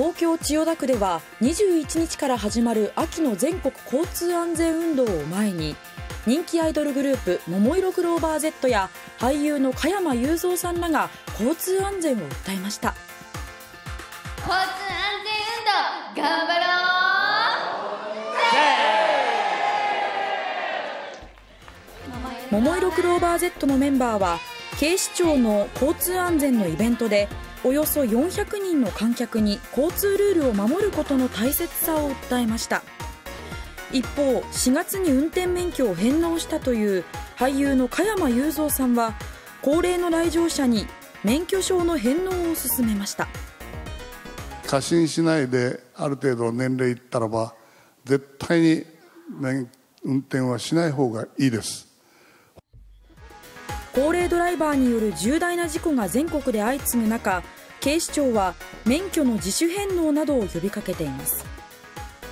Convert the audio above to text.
東京・千代田区では21日から始まる秋の全国交通安全運動を前に人気アイドルグループももいろクローバー Z や俳優の加山雄三さんらが交通安全を訴えました。交通安全運動頑張ろう!ももいろクローバー Z のメンバーは警視庁の交通安全のイベントでおよそ400人の観客に交通ルールを守ることの大切さを訴えました。一方4月に運転免許を返納したという俳優の加山雄三さんは高齢の来場者に免許証の返納を勧めました。過信しないである程度年齢いったらば絶対に運転はしない方がいいです。高齢ドライバーによる重大な事故が全国で相次ぐ中警視庁は免許の自主返納などを呼びかけています。